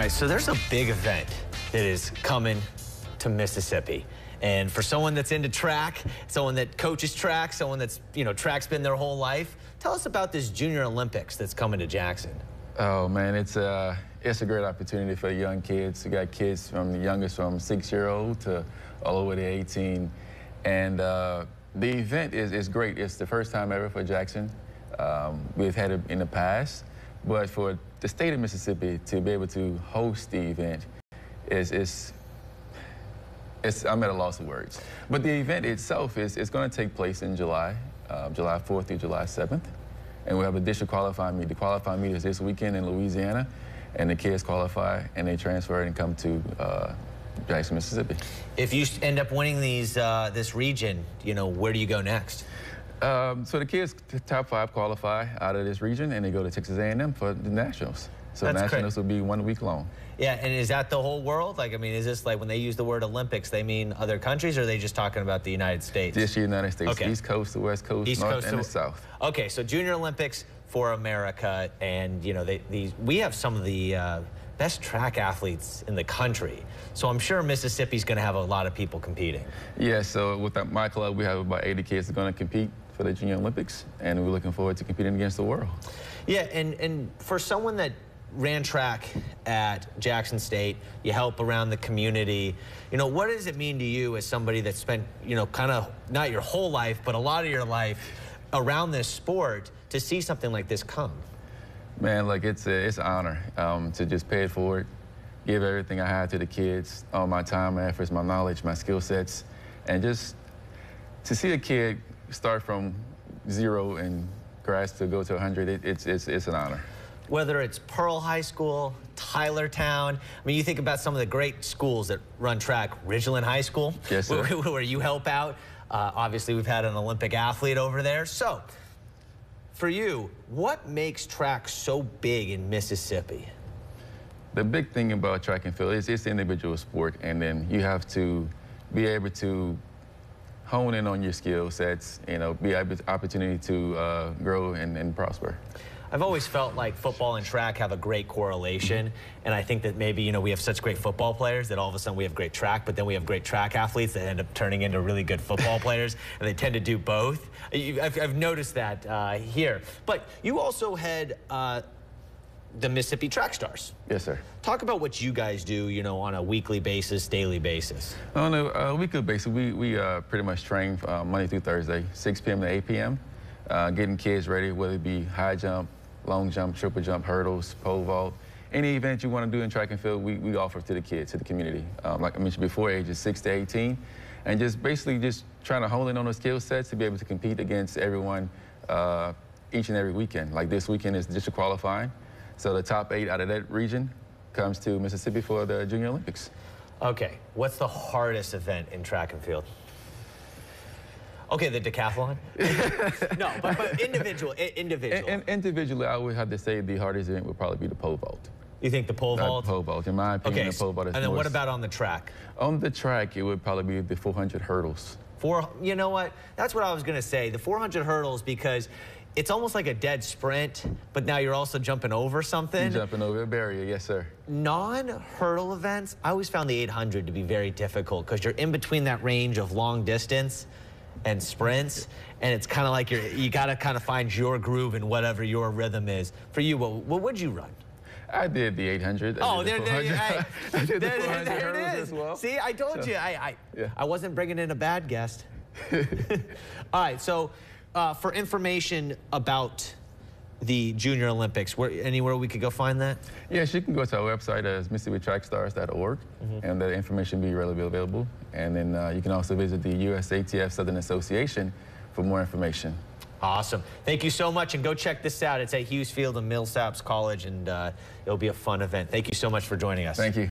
right, so there's a big event that is coming to Mississippi. And for someone that's into track, someone that coaches track, someone that's, you know, track's been their whole life, tell us about this Junior Olympics that's coming to Jackson. Oh man, it's a it's a great opportunity for young kids. We got kids from the youngest from six year old to all the way to 18, and uh, the event is is great. It's the first time ever for Jackson. Um, we've had it in the past, but for the state of Mississippi to be able to host the event is is it's, I'm at a loss of words. But the event itself is, is going to take place in July, uh, July 4th through July 7th. And we have a district qualifying meet. The qualifying meet is this weekend in Louisiana, and the kids qualify and they transfer and come to uh, Jackson, Mississippi. If you end up winning these uh, this region, you know, where do you go next? Um, so the kids, top five qualify out of this region, and they go to Texas A&M for the nationals. So That's nationals great. will be one week long. Yeah, and is that the whole world? Like, I mean, is this like when they use the word Olympics, they mean other countries, or are they just talking about the United States? Just the United States, Okay. East Coast the West Coast, East North Coast and the South. Okay, so Junior Olympics for America, and you know, they, these we have some of the uh, best track athletes in the country. So I'm sure Mississippi's going to have a lot of people competing. Yeah, so with my club, we have about 80 kids that are going to compete for the Junior Olympics, and we're looking forward to competing against the world. Yeah, and and for someone that ran track at Jackson State, you help around the community. You know, what does it mean to you as somebody that spent, you know, kind of not your whole life, but a lot of your life around this sport to see something like this come? Man, like it's a, it's an honor um, to just pay it forward, give everything I had to the kids, all my time, my efforts, my knowledge, my skill sets, and just to see a kid start from zero and grass to go to 100, it, it's, it's, it's an honor. Whether it's Pearl High School, Tylertown, I mean, you think about some of the great schools that run track, Ridgeland High School, Yes, sir. where, where you help out. Uh, obviously, we've had an Olympic athlete over there. So, for you, what makes track so big in Mississippi? The big thing about track and field is it's an individual sport, and then you have to be able to hone in on your skill sets, you know, be opportunity to uh, grow and, and prosper. I've always felt like football and track have a great correlation, and I think that maybe you know we have such great football players that all of a sudden we have great track, but then we have great track athletes that end up turning into really good football players, and they tend to do both. I've, I've noticed that uh, here. But you also had. uh, the Mississippi Track Stars. Yes, sir. Talk about what you guys do, you know, on a weekly basis, daily basis. On a uh, weekly basis, we, we uh, pretty much train uh, Monday through Thursday, 6 p.m. to 8 p.m., uh, getting kids ready, whether it be high jump, long jump, triple jump, hurdles, pole vault. Any event you want to do in track and field, we, we offer to the kids, to the community. Um, like I mentioned before, ages 6 to 18. And just basically just trying to hone in on those skill sets to be able to compete against everyone uh, each and every weekend. Like this weekend is district qualifying. So the top eight out of that region comes to Mississippi for the Junior Olympics. Okay, what's the hardest event in track and field? Okay, the decathlon. no, but, but individual, individual. And, and individually, I would have to say the hardest event would probably be the pole vault. you think the pole vault? The pole vault. In my opinion, Okay, the pole vault is and then what about on the track? On the track, it would probably be the 400 hurdles. Four, you know what? That's what I was gonna say. The 400 hurdles because it's almost like a dead sprint, but now you're also jumping over something. Jumping over a barrier, yes, sir. Non-hurdle events, I always found the 800 to be very difficult because you're in between that range of long distance and sprints, and it's kind of like you're you got to kind of find your groove and whatever your rhythm is. For you, what, what would you run? I did the 800. I Oh, there, the there, you- 400. hey, I did the there, 400 there it is. as well. See, I told So- you, I, I, Yeah. I wasn't bringing in a bad guest. All right, so uh, for information about the Junior Olympics, where anywhere we could go find that? Yes, you can go to our website as MississippiTrackStars.org, Mm-hmm. and that information will be readily available. And then uh, you can also visit the USATF Southern Association for more information. Awesome. Thank you so much, and go check this out. It's at Hughes Field and Millsaps College, and uh, it'll be a fun event. Thank you so much for joining us. Thank you.